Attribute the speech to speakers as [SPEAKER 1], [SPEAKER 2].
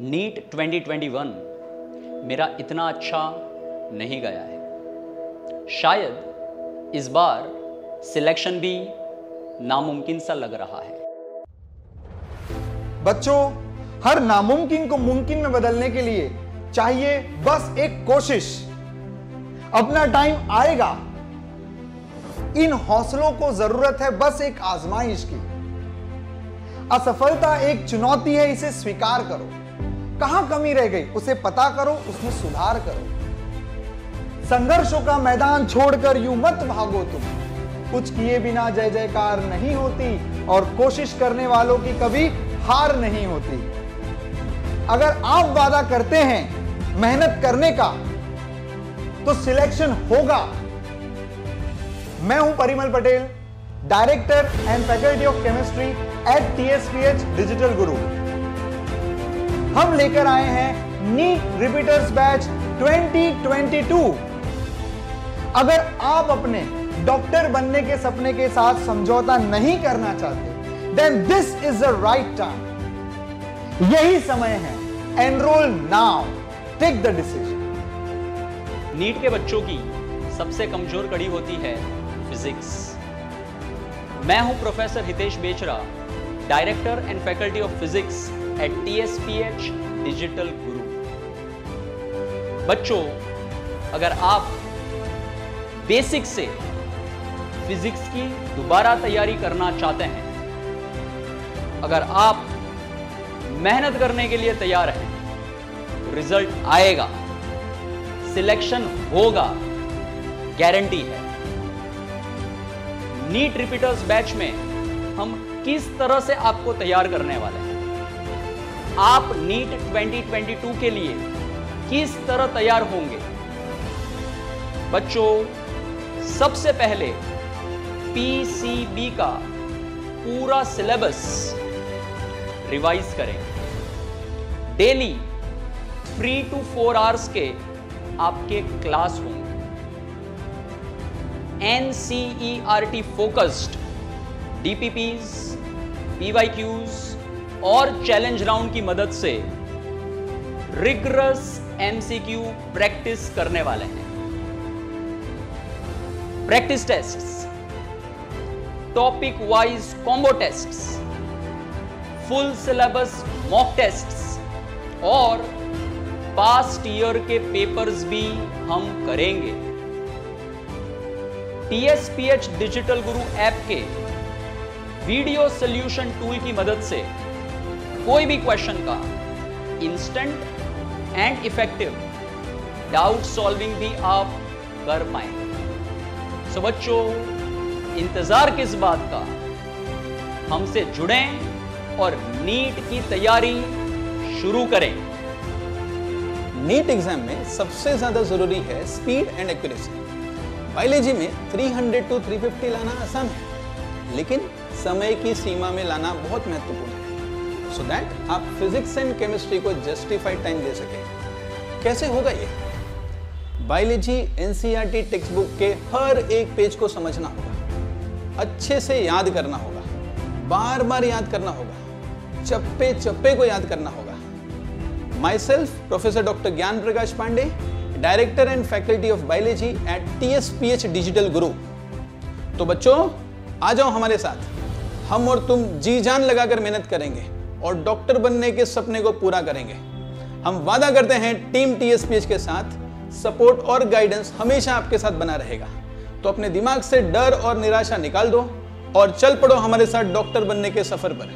[SPEAKER 1] NEET 2021 मेरा इतना अच्छा नहीं गया है। शायद इस बार सिलेक्शन भी नामुमकिन सा लग रहा है।
[SPEAKER 2] बच्चों, हर नामुमकिन को मुमकिन में बदलने के लिए चाहिए बस एक कोशिश। अपना टाइम आएगा। इन हौसलों को ज़रूरत है बस एक आजमाइश की। असफलता एक चुनौती है, इसे स्वीकार करो। कहाँ कमी रह गई? उसे पता करो, उसमें सुधार करो। संघर्षों का मैदान छोड़कर यूँ मत भागो तुम। कुछ किए बिना जय जयकार नहीं होती और कोशिश करने वालों की कभी हार नहीं होती। अगर आप वादा करते हैं मेहनत करने का तो सिलेक्शन होगा। मैं हूँ Parimal Patel, director and faculty of chemistry at TSPH Digital Guru. हम लेकर आए हैं नीट रिपीटर्स बैच 2022 अगर आप अपने डॉक्टर बनने के सपने के साथ समझौता नहीं करना चाहते then this is the right time यही समय है। Enrol now take the decision
[SPEAKER 1] NEET के बच्चों की सबसे कमज़ोर कड़ी होती है फिजिक्स मैं हूँ professor Hitesh Bechara director and faculty of physics at TSPH Digital Guru बच्चों, अगर आप बेसिक से फिजिक्स की दोबारा तैयारी करना चाहते हैं, अगर आप मेहनत करने के लिए तैयार हैं तो रिज़ल्ट आएगा। सिलेक्शन होगा। गारंटी है। नीट रिपीटर्स बैच में हम किस तरह से आपको तैयार करने वाले हैं? आप नीट 2022 के लिए किस तरह तैयार होंगे? बच्चों, सबसे पहले पीसीबी का पूरा सिलेबस रिवाइज करें। Daily three to four hours के आपके क्लास होंगे। एनसीईआरटी फोकस्ड डीपीपीज पीवाईक्यूज और चैलेंज राउंड की मदद से रिगरस एमसीक्यू प्रैक्टिस करने वाले हैं। Practice tests topic wise combo tests full syllabus mock tests और पास्ट ईयर के पेपर्स भी हम करेंगे। टीएसपीएच डिजिटल गुरु ऐप के वीडियो सोल्यूशन टूल की मदद से कोई भी क्वेश्चन का instant and effective doubt solving भी आप कर पाएँगे। सो बच्चों, इंतज़ार किस बात का? हमसे जुड़ें और नीट की तैयारी शुरू करें।
[SPEAKER 3] नीट एग्ज़ाम में सबसे ज़्यादा ज़रूरी है स्पीड एंड एक्यूरेसी बायोलॉजी में 300 टू 350 लाना आसान है, लेकिन समय की सीमा में लाना बहुत महत्वपूर्ण है। सो दैट आप फिजिक्स एंड केमिस्ट्री को जस्टिफाइड टाइम दे सके। कैसे होगा ये? बायोलॉजी एनसीईआरटी टेक्स्ट बुक के हर एक पेज को समझना होगा। अच्छे से याद करना होगा। बार बार याद करना होगा। चप्पे चप्पे को याद करना होगा। माई self professor doctor Gyan Prakash Pandey director and faculty of biology at TSPH Digital Guru तो बच्चों, आ जाओ हमारे साथ। हम और तुम जी जान लगाकर मेहनत करेंगे। और डॉक्टर बनने के सपने को पूरा करेंगे। हम वादा करते हैं टीम टीएसपीएच के साथ सपोर्ट और गाइडेंस हमेशा आपके साथ बना रहेगा। तो अपने दिमाग से डर और निराशा निकाल दो और चल पड़ो हमारे साथ डॉक्टर बनने के सफ़र पर।